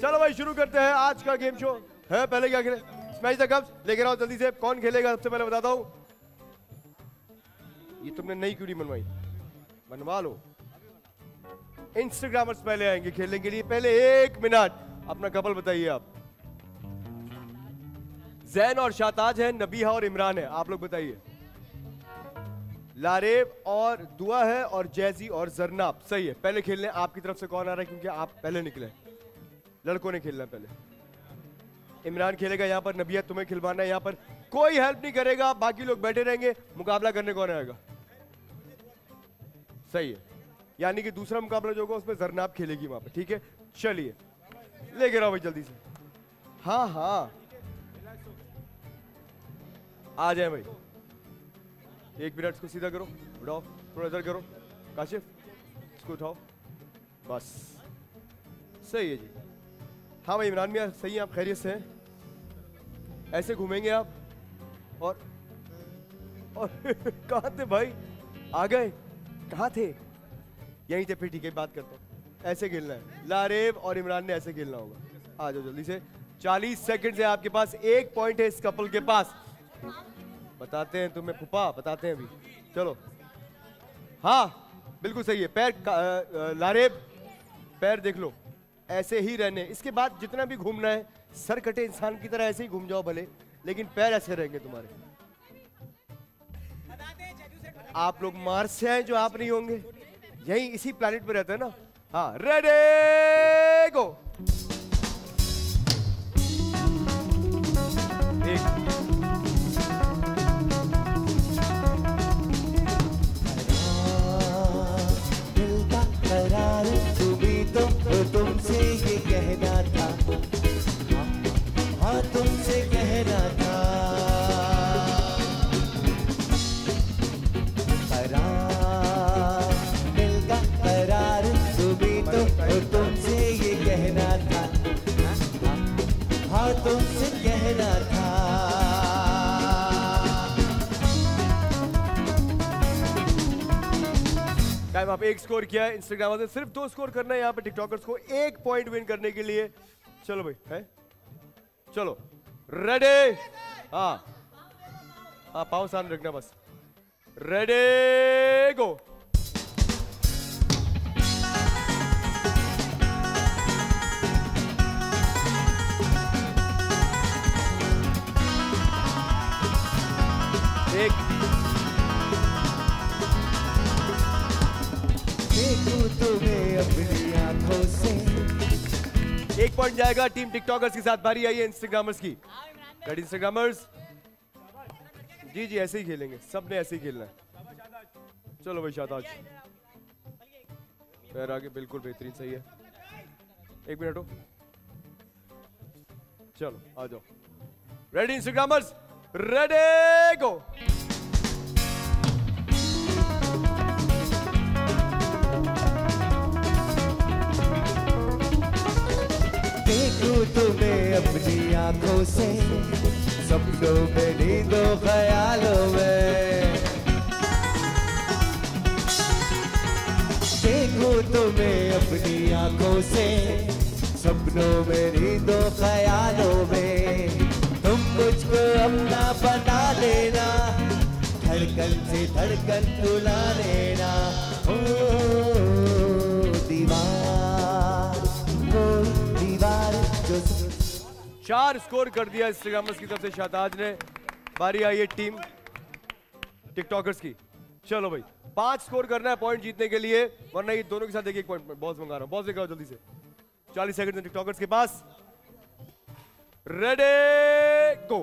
चलो भाई, शुरू करते हैं आज का गेम शो है, पहले क्या खेले? स्मैच द कप्स लेकर आओ जल्दी से। कौन खेलेगा? सबसे पहले बताता हूँ। ये तुमने नई क्यों नहीं बनवाई। बनवा लो। इंस्टाग्रामर्स पहले आएँगे खेलने के लिए। पहले एक मिनट। अपना कपल बताइए आप। जैन और शाताज है, नबीहा और इमरान है। आप लोग बताइए। लारेब और दुआ है और जैजी और जरनाब। सही है। पहले खेलने, आपकी तरफ़ से कौन आ रहा है? क्योंकि आप पहले निकले लड़कों ने खेलना पहले। इमरान खेलेगा यहाँ पर नबिया तुम्हें खिलवाना है यहाँ पर। कोई हेल्प नहीं करेगा, बाकी लोग बैठे रहेंगे, मुकाबला करने कौन आएगा? सही है। यानी कि दूसरा मुकाबला जो होगा, उसमें जरनाब खेलेगी वहाँ पर, ठीक है? चलिए लेके आओ भाई जल्दी से। हाँ हाँ। आ जाए भाई। एक मिनट इसको सीधा करो, उठाओ, थोड़ा इधर करो। काशिफ, इसको उठाओ। बस। सही है जी। हाँ भाई, इमरान मियाँ, सही है, आप खैरियत से हैं? ऐसे घूमेंगे आप? और और कहाँ थे भाई? आ गए? कहाँ थे? यहीं थे, फिर ठीक है, बात करता हूँ। ऐसे खेलना है। लारेब और इमरान ने ऐसे खेलना होगा। आ जाओ, जल्दी से। 40 सेकंड से आपके पास, एक पॉइंट है इस कपल के पास। बताते हैं तुम्हें फुपा बताते हैं अभी। चलो। हाँ बिल्कुल सही है। पैर लारेब, पैर देख लो। ऐसे ही रहने। इसके बाद जितना भी घूमना है सर कटे इंसान की तरह ऐसे ही घूम जाओ भले, लेकिन पैर ऐसे रहेंगे तुम्हारे। आप लोग मार्स से हैं जो आप नहीं होंगे। यही इसी प्लानिट पर रहते हैं ना? हाँ रेडे गो टाइम आप एक स्कोर किया है इंस्टाग्राम से सिर्फ़ दो स्कोर करना है यहाँ पे टिकटॉकर्स को, एक पॉइंट विन करने के लिए। चलो भाई, है? चलो। रेडी हाँ। हाँ पाँव सामने रखना बस। रेडी गो एक पॉइंट जाएगा टीम टिकटॉकर्स के साथ। बारी आई है इंस्टाग्रामर्स की। गड इंस्टाग्रामर्स जी जी, ऐसे ही खेलेंगे। सबने ऐसे ही खेलना है। चलो भाई शाताज पैर आगे, बिल्कुल बेहतरीन, सही है। एक मिनट हो चलो, आ जाओ। रेडी इंस्टाग्रामर्स रेडी गो से सपनों में नींदों ख्यालों में। देखूँ तुम्हें अपनी आँखों से सपनों में नींदों ख्यालों में। तुम मुझको अपना बना लेना, धड़कन से धड़कन तुला लेना। ओ दीवार चार स्कोर कर दिया इंस्टाग्रामर्स की तरफ़ से शाहताज ने। बारी आई है टीम टिकटॉकर्स की। चलो भाई, पाँच स्कोर करना है पॉइंट जीतने के लिए। वरना ये दोनों के साथ देखिए पॉइंट बॉस मंगा रहा हूँ। बॉस देखा जल्दी से। चालीस सेकंड टिकटॉकर्स के पास। रेडी गो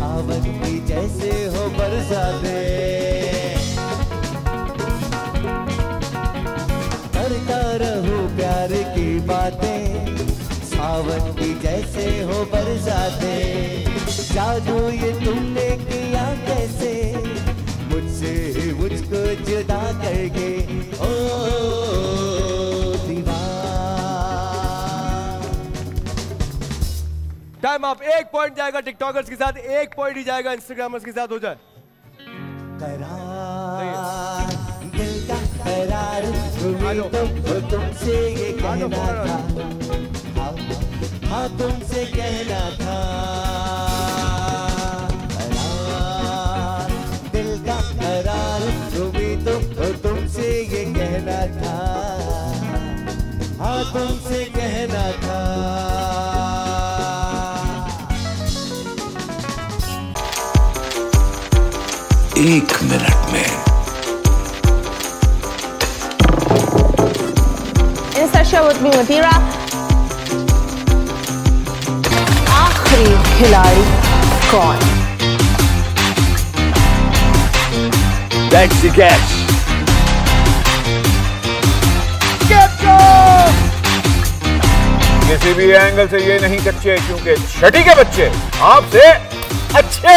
सावन की जैसे हो बरसाते करता रहो प्यार की बातें सावन की जैसे हो बरसाते टाइम आप एक पॉइंट जाएगा टिकटॉकर्स के साथ एक पॉइंट ही जाएगा इंस्टाग्रामर्स के साथ हो जाए। तुम्हें तो तुमसे ये आ जाओ, कहना था। एक मिनट में। Insta share with me Matira. आखिरी खिलाड़ी कौन? कैच किसी भी एंगल से ये नहीं कच्चे क्योंकि छठी के बच्चे आपसे अच्छे।